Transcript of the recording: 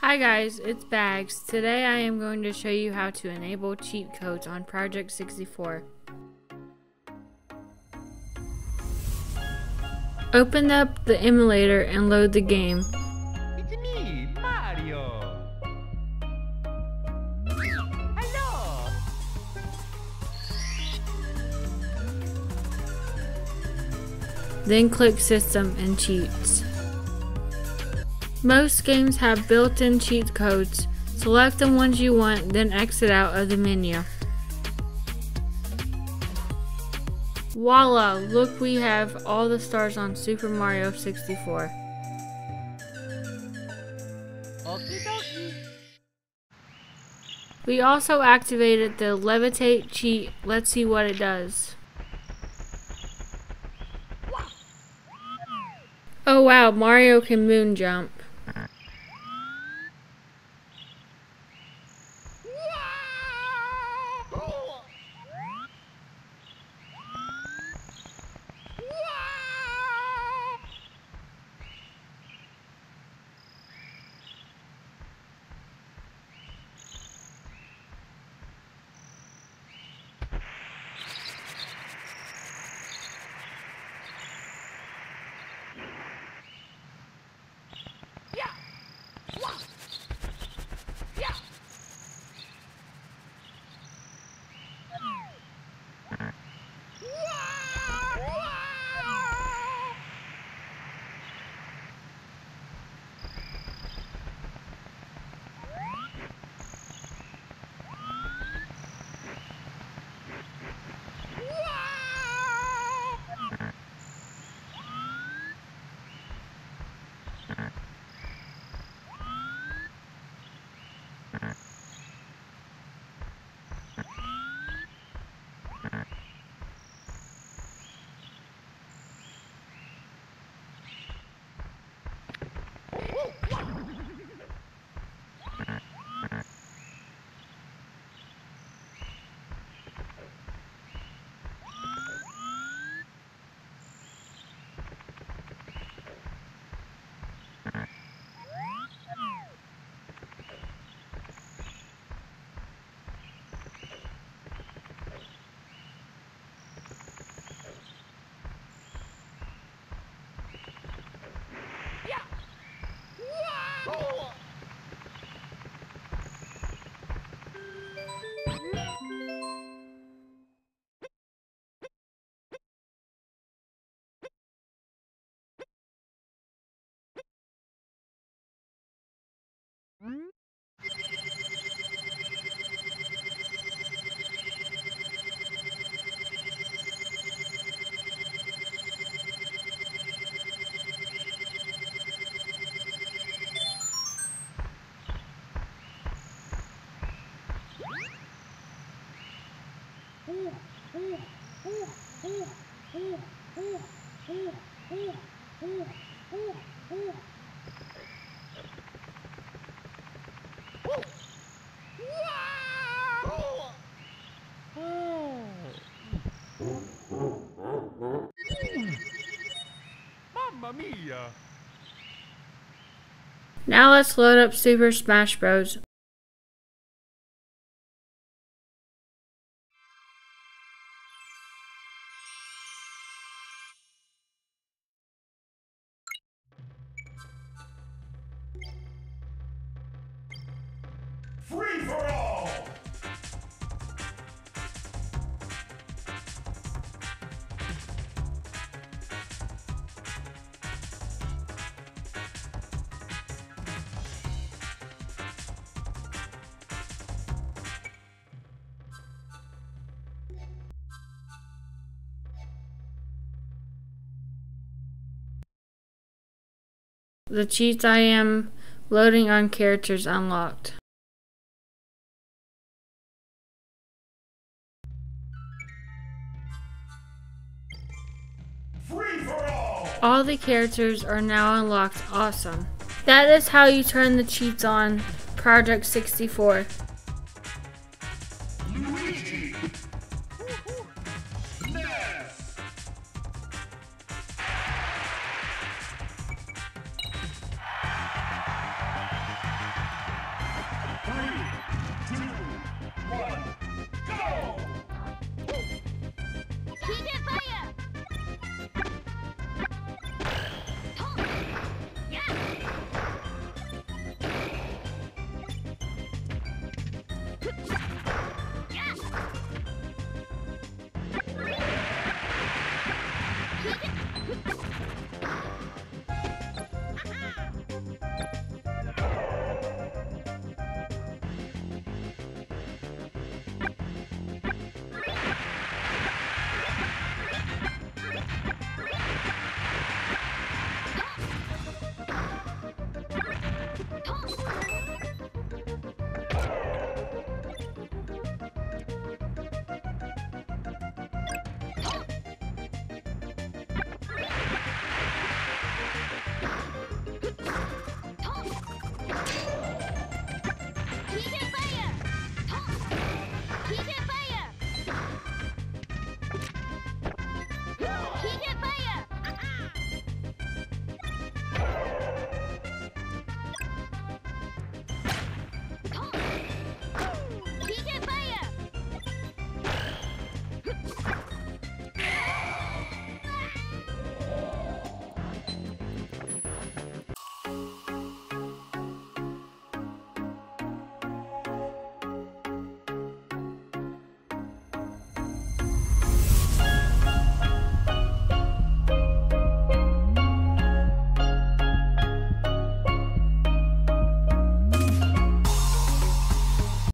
Hi guys, it's Bagz. Today I am going to show you how to enable cheat codes on Project 64. Open up the emulator and load the game. It's me, Mario. Hello. Then click System and Cheats. Most games have built-in cheat codes. Select the ones you want, then exit out of the menu. Voila! Look, we have all the stars on Super Mario 64. We also activated the levitate cheat. Let's see what it does. Oh wow, Mario can moon jump. Now let's load up Super Smash Bros. The cheats I am loading on characters unlocked. Free for all! All the characters are now unlocked. Awesome. That is how you turn the cheats on Project 64. トースト!